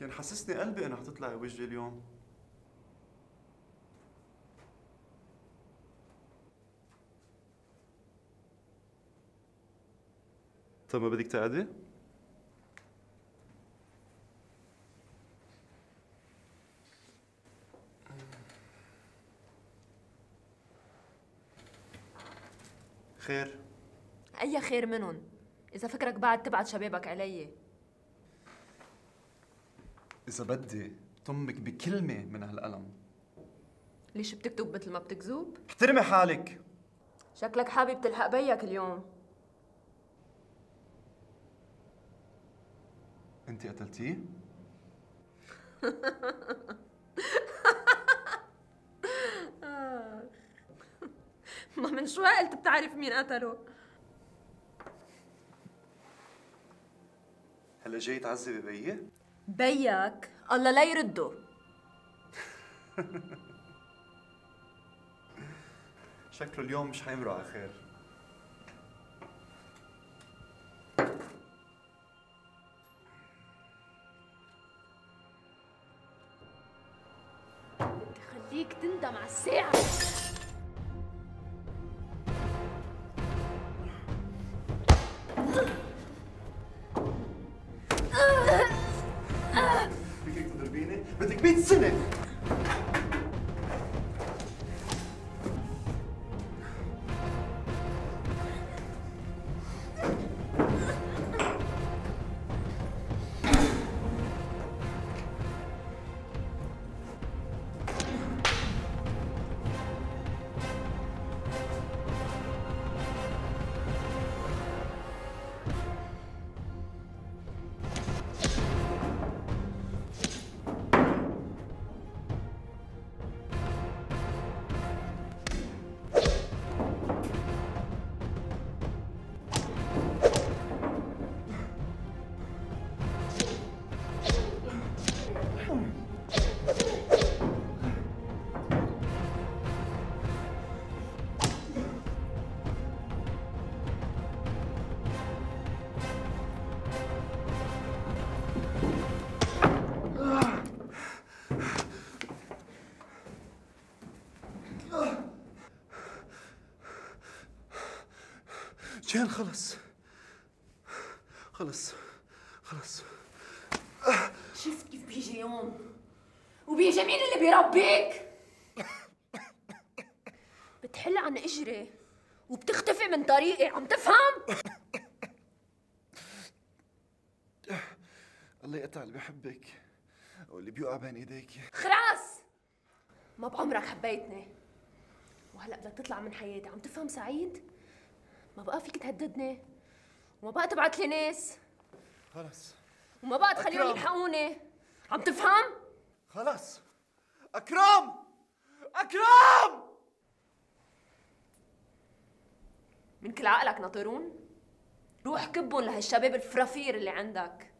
كان حسسني قلبي انها حتطلعي وجهي اليوم. طيب ما بدك تقعدي؟ خير. أي خير منهم؟ إذا فكرك بعد تبعت شبابك علي. إذا بدي طمك بكلمة من هالقلم ليش بتكتب مثل ما بتكذب؟ احترمي حالك شكلك حابب تلحق بيك اليوم أنت قتلتيه؟ ما من شوي قلت بتعرف مين قتله هلا جاي تعذبي بيي؟ بيك. الله لا يرده. شكله اليوم مش حيمرق على خير. بدي خليك تندم على الساعة. جان خلص خلص خلص شفت كيف بيجي يوم وبيجي مين اللي بيربيك. بتحل عن إجري وبتختفي من طريقي عم تفهم؟ الله يقطع اللي بحبك واللي بيوقع بين إيديك. خلاص. ما بعمرك حبيتني. وهلأ بدك تطلع من حياتي عم تفهم سعيد؟ ما بقى فيك تهددني. وما بقى تبعت لي ناس. خلص. وما بقى تخليهم أكرم. يلحقوني. عم تفهم؟ خلص. أكرم! أكرم! من كل عقلك ناطرون؟ روح كبهم لهالشباب الفرافير اللي عندك.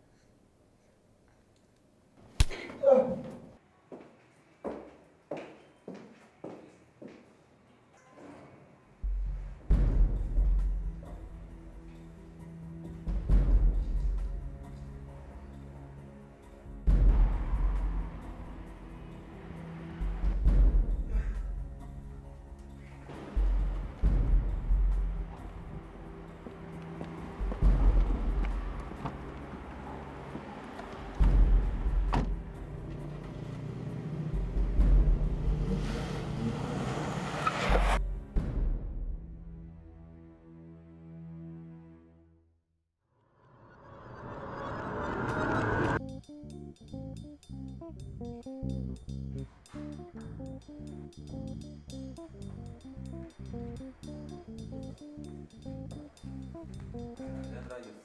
Leandra Ayuso.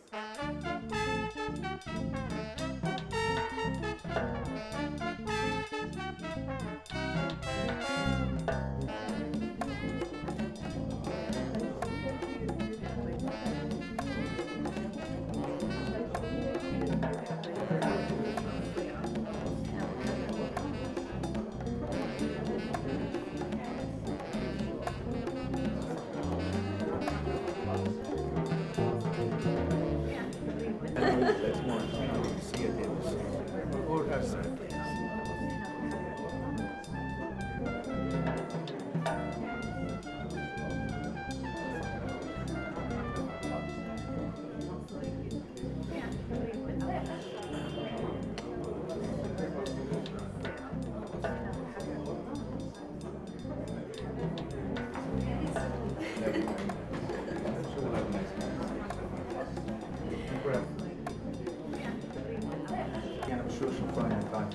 شو شو طالع بعد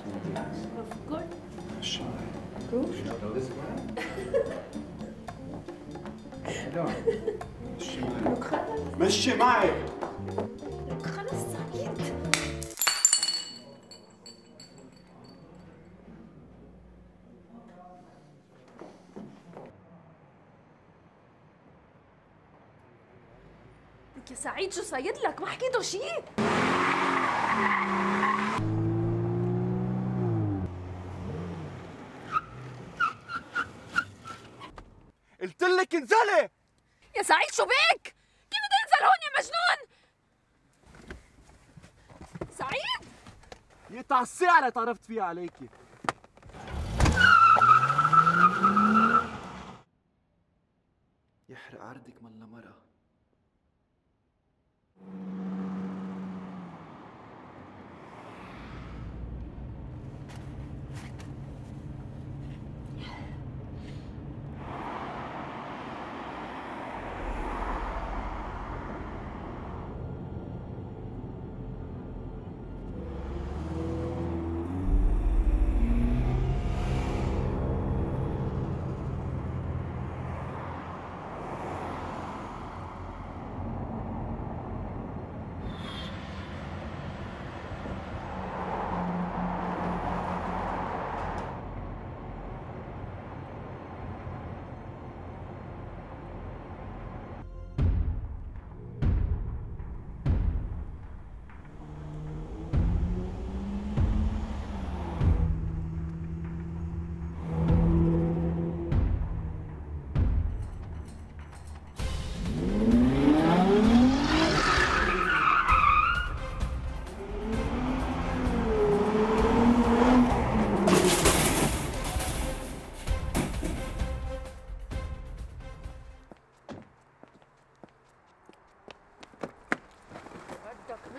Of course. الشاي Proof. Know this one? لا مشي معي خلص مشي معي خلص سعيد لك يا سعيد شو صايد لك ما حكيته شيء انزلي يا سعيد شو بك؟ كيف بدي انزل هون يا مجنون؟ سعيد! يقطع الساعة اللي تعرفت فيها عليكي يحرق عرضك ملا مرة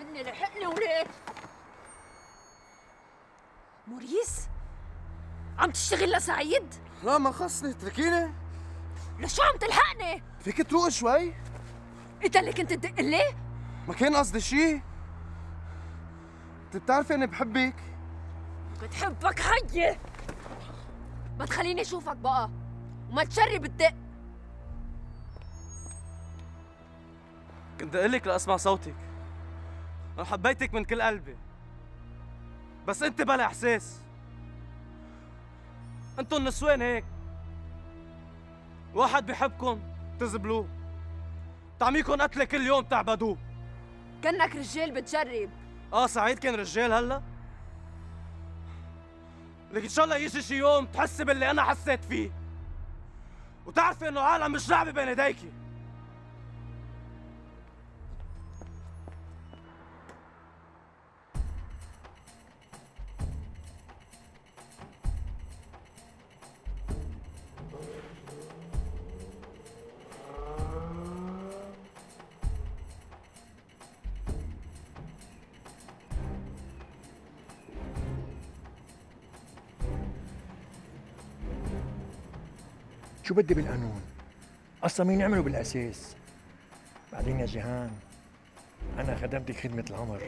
مني لحقني وليت موريس عم تشتغل لسعيد؟ لا ما خصني. اتركيني لشو عم تلحقني؟ فيك تروق شوي. إنت اللي كنت تدق لي؟ ما كان قصدي شي. انت بتعرفي إني بحبك. بتحبك حيي ما تخليني أشوفك بقى وما تشرب الدق. كنت أقول لك لاسمع صوتك. أنا حبيتك من كل قلبي. بس أنت بلا إحساس. أنتوا النسوان هيك. واحد بيحبكم تزبلوه. تعميكم قتلة كل يوم تعبدوه. كأنك رجال بتجرب. آه سعيد كان رجال هلا. لك إن شاء الله يجي شي يوم تحسي باللي أنا حسيت فيه. وتعرفي إنه عالم مش لعبة بين إيديكي. شو بدي بالقانون؟ أصلا مين عمله بالأساس؟ بعدين يا جيهان أنا خدمتك خدمة العمر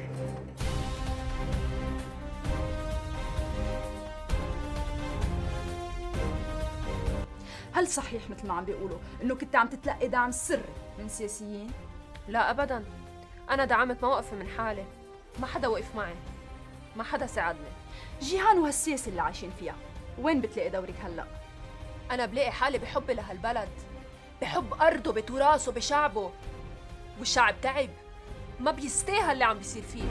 هل صحيح مثل ما عم بيقولوا إنه كنت عم تتلقي دعم سري من سياسيين؟ لا ابدا أنا دعمت موقفي من حالي ما حدا وقف معي ما حدا ساعدني جيهان وهالسياسة اللي عايشين فيها وين بتلاقي دورك هلأ؟ أنا بلاقي حالي بحبي لهالبلد. بحب أرضه بتراثه بشعبه. والشعب تعب. ما بيستاهل اللي عم بيصير فيه.